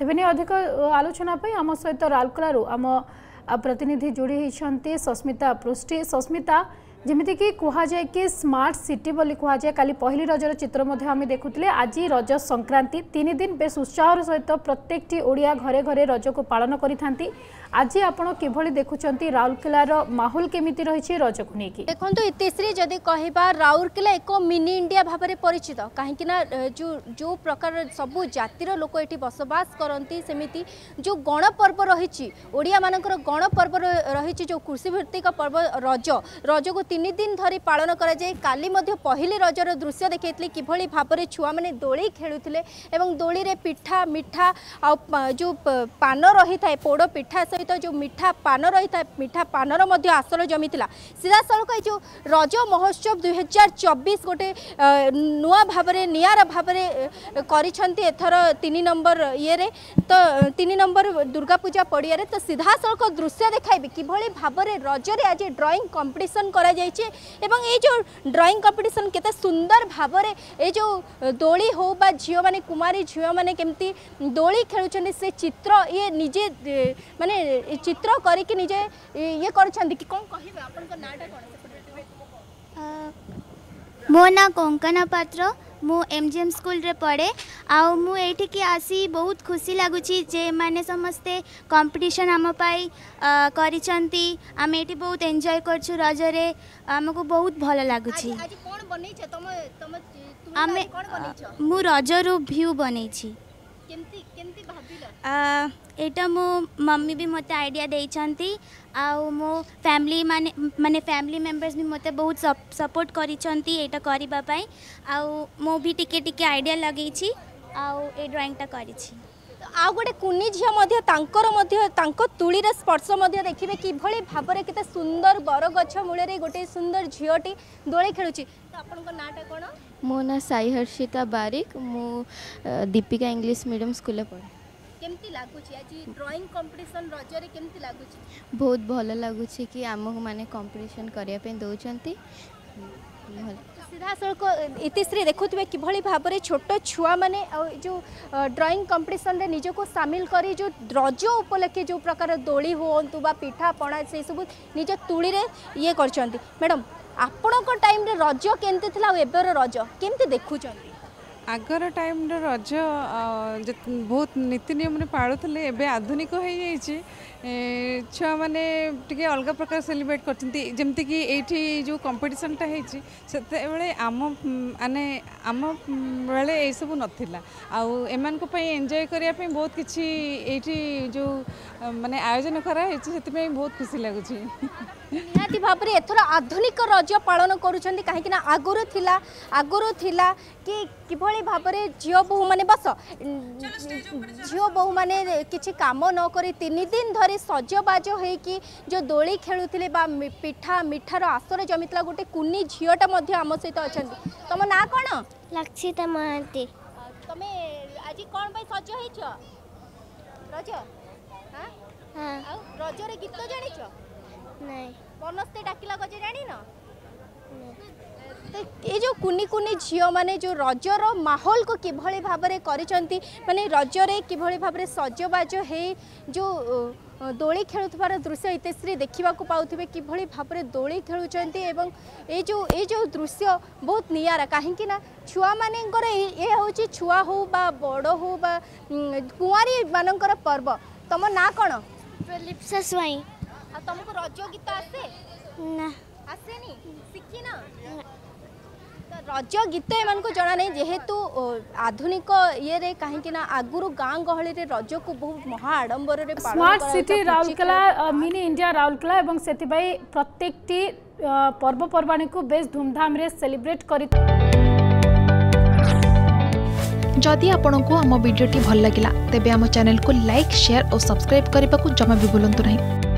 ତେବେ ନେଇ ଅଧିକ ଆଲୋଚନା ପାଇଁ ଆମ ସହିତ ରାଉରକେଲାରୁ ଆମ ପ୍ରତିନିଧି ଯୋଡ଼ି ହୋଇଛନ୍ତି ସସ୍ମିତା ପୃଷ୍ଟି ସସ୍ମିତା ଯେମିତିକି କୁହାଯାଏ କି ସ୍ମାର୍ଟ ସିଟି ବୋଲି କୁହାଯାଏ କାଲି ପହିଲି ରଜର ଚିତ୍ର ମଧ୍ୟ ଆମେ ଦେଖୁଥିଲେ ଆଜି ରଜ ସଂକ୍ରାନ୍ତି ତିନି ଦିନ ବେଶ ଉତ୍ସାହର ସହିତ ପ୍ରତ୍ୟେକଟି ଓଡ଼ିଆ ଘରେ ଘରେ ରଜକୁ ପାଳନ କରିଥାନ୍ତି ଆଜି ଆପଣ କିଭଳି ଦେଖୁଛନ୍ତି ରାଉରକେଲାର ମାହୋଲ କେମିତି ରହିଛି ରଜକୁ ନେଇକି ଦେଖନ୍ତୁ ଇତିଶ୍ରୀ ଯଦି କହିବା ରାଉରକେଲା ଏକ ମିନି ଇଣ୍ଡିଆ ଭାବରେ ପରିଚିତ କାହିଁକି ନା ଯେଉଁ ଯେଉଁ ପ୍ରକାର ସବୁ ଜାତିର ଲୋକ ଏଠି ବସବାସ କରନ୍ତି ସେମିତି ଯେଉଁ ଗଣପର୍ବ ରହିଛି ଓଡ଼ିଆମାନଙ୍କର ଗଣପର୍ବ ରହିଛି ଯେଉଁ କୃଷିଭିତ୍ତିକ ପର୍ବ ରଜ ରଜକୁ ତିନି ଦିନ ଧରି ପାଳନ କରାଯାଏ କାଲି ମଧ୍ୟ ପହିଲି ରଜର ଦୃଶ୍ୟ ଦେଖାଇଥିଲି କିଭଳି ଭାବରେ ଛୁଆମାନେ ଦୋଳି ଖେଳୁଥିଲେ ଏବଂ ଦୋଳିରେ ପିଠା ମିଠା ଆଉ ଯେଉଁ ପାନ ରହିଥାଏ ପୋଡ଼ ପିଠା ସହିତ ଯେଉଁ ମିଠା ପାନ ରହିଥାଏ ମିଠା ପାନର ମଧ୍ୟ ଆସର ଜମିଥିଲା ସିଧାସଳଖ ଏ ଯେଉଁ ରଜ ମହୋତ୍ସବ ଦୁଇହଜାର ଚବିଶ ଗୋଟେ ନୂଆ ଭାବରେ ନିଆରା ଭାବରେ କରିଛନ୍ତି ଏଥର ତିନି ନମ୍ବର ଇଏରେ ତ ତିନି ନମ୍ବର দুর্গাপূজা পড়িয়ারে তো সিধাসলখ দৃশ্য দেখাইবি কিভাবে ভাবে রজরে আজ ড্রইং কম্পিটিশন করা जाइए एवं ये जो कंपिटन के सुंदर भाव में ये जो दोली हो बा मैंने कुमारी झील मैंने केमती दोली खेलुं से चित्र ये निजे मानने चित्र करके निजे ये कर ମୋ ନାଁ କଙ୍କନା ପାତ୍ର ମୁଁ ଏମ୍ ଜି ଏମ୍ ସ୍କୁଲରେ ପଢ଼େ ଆଉ ମୁଁ ଏଇଠିକି ଆସି ବହୁତ ଖୁସି ଲାଗୁଛି ଯେ ଏମାନେ ସମସ୍ତେ କମ୍ପିଟିସନ୍ ଆମ ପାଇଁ କରିଛନ୍ତି ଆମେ ଏଇଠି ବହୁତ ଏନ୍ଜୟ କରୁଛୁ ରଜରେ ଆମକୁ ବହୁତ ଭଲ ଲାଗୁଛି ଆମେ ମୁଁ ରଜରୁ ଭ୍ୟୁ ବନେଇଛି କେମିତି କେମିତି ଭାବିଲ ଏଇଟା ମୋ ମମ୍ମି ବି ମୋତେ ଆଇଡ଼ିଆ ଦେଇଛନ୍ତି ଆଉ ମୋ ଫ୍ୟାମିଲି ମାନେ ମାନେ ଫ୍ୟାମିଲି ମେମ୍ବର୍ସ ବି ମୋତେ ବହୁତ ସପୋର୍ଟ କରିଛନ୍ତି ଏଇଟା କରିବା ପାଇଁ ଆଉ ମୁଁ ବି ଟିକେ ଟିକେ ଆଇଡ଼ିଆ ଲଗେଇଛି ଆଉ ଏଇ ଡ୍ରଇଂଟା କରିଛି ଆଉ ଗୋଟେ କୁନି ଝିଅ ମଧ୍ୟ ତାଙ୍କର ମଧ୍ୟ ତାଙ୍କ ତୁଳିର ସ୍ପର୍ଶ ମଧ୍ୟ ଦେଖିବେ କିଭଳି ଭାବରେ କେତେ ସୁନ୍ଦର ବରଗଛ ମୂଳରେ ଗୋଟେ ସୁନ୍ଦର ଝିଅଟି ଦୋଳି ଖେଳୁଛି ତ ଆପଣଙ୍କ ନାଁଟା କ'ଣ ମୋ ନାଁ ସାଇ ହର୍ଷିତା ବାରିକ ମୁଁ ଦୀପିକା ଇଂଲିଶ ମିଡ଼ିୟମ ସ୍କୁଲରେ ପଢ଼େ କେମିତି ଲାଗୁଛି ଆଜି ଡ୍ରଇଂ କମ୍ପିଟିସନ୍ ରଜରେ କେମିତି ଲାଗୁଛି ବହୁତ ଭଲ ଲାଗୁଛି କି ଆମକୁ ମାନେ କମ୍ପିଟିସନ୍ କରିବା ପାଇଁ ଦେଉଛନ୍ତି ଭଲ सीधा सड़क इतिश्री देखुए कि भाव में छोट छुआ मैंने जो ड्रईंग कंपिटन निज को सामिल कर जो रज उपलक्षे जो प्रकार दोली हूँ बा पिठापणा से सब निज तुणी ये कर मैडम आपण टाइम रज के रज के देखुंट আগর টাইমর রজ বহুত নীতি নিয়মরে পাড়ুলে এবে আধুনিক হয়ে যাইছি ছুয়া মানে টিকি অলগা প্রকার সেলিব্রেট করছেন যেমিকি এইটি যে কম্পিটিশনটা হয়েছি সেতবে আম মানে আম বেড়ে এইসব নথিলা আউ এমানক পাই এনজয় করিয়া পাই বহুত কিছু এইটি যে মানে আয়োজন করা হয়েছে সেপাই বহুত খুশি লাগুছি ନିହାତି ଭାବରେ ଏଥର ଆଧୁନିକ ରଜ ପାଳନ କରୁଛନ୍ତି କାହିଁକିନା ଆଗରୁ ଥିଲା ଆଗରୁ ଥିଲା କି କିଭଳି ভাবে ঝিও বহু মানে বস ঝিও বহু মানে কিছু কাম নকি দিন ধরে সজবাজ হয়ে কি যে দোলি খেলুলে বা পিঠা মিঠার আসর লা গোটে কুনি ঝিওটা মধ্যে আমার সহ অ তোম না কন লক্ষিতা মহান্তি তুমি আজ কোণ সজ হয়েছ রজ হ্যাঁ রজরে গীত জাঁচ না বনস্তে ডাকিলা গজে গজ না ଏ ଯେଉଁ କୁନି କୁନି ଝିଅମାନେ ଯେଉଁ ରଜର ମାହୋଲକୁ କିଭଳି ଭାବରେ କରିଛନ୍ତି ମାନେ ରଜରେ କିଭଳି ଭାବରେ ସଜବାଜ ହେଇ ଯେଉଁ ଦୋଳି ଖେଳୁଥିବାର ଦୃଶ୍ୟ ଇତିଶ୍ରୀ ଦେଖିବାକୁ ପାଉଥିବେ କିଭଳି ଭାବରେ ଦୋଳି ଖେଳୁଛନ୍ତି ଏବଂ ଏ ଯେଉଁ ଏ ଯେଉଁ ଦୃଶ୍ୟ ବହୁତ ନିଆରା କାହିଁକି ନା ଛୁଆମାନଙ୍କର ଏ ହେଉଛି ଛୁଆ ହେଉ ବା ବଡ଼ ହେଉ ବା କୁଆଁରୀମାନଙ୍କର ପର୍ବ ତମ ନାଁ କ'ଣ ପ୍ରଲିପ୍ସା ସ୍ୱାଇଁ ଆଉ ତମକୁ ରଜ ଗୀତ ଆସେ ନା ଆସେନି ଶିଖିନ रज गीत को जना नहीं जेहेतु आधुनिक ये कहीं आगुरु गाँव गहली रज को बहुत महा आडंबर smart city Rourkela mini India Rourkela से प्रत्येक पर्वपर्वाणी को बेस धूमधाम सेलिब्रेट कर जदि आपण को आम भिडी भल लगा तेब आम चेल को लाइक सेयार और सब्सक्राइब करने को जमा भी बुलां नहीं